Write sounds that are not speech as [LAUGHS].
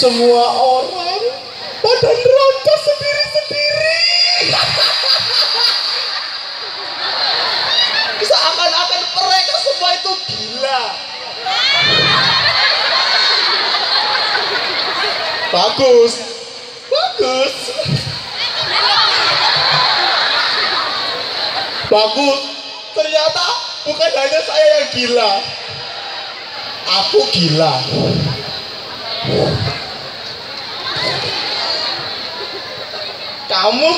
semua orang pada neraka sendiri-sendiri. [LAUGHS] Seakan-akan mereka semua itu gila. Bagus, bagus, bagus. Ternyata bukan hanya saya yang gila, aku gila. calmo.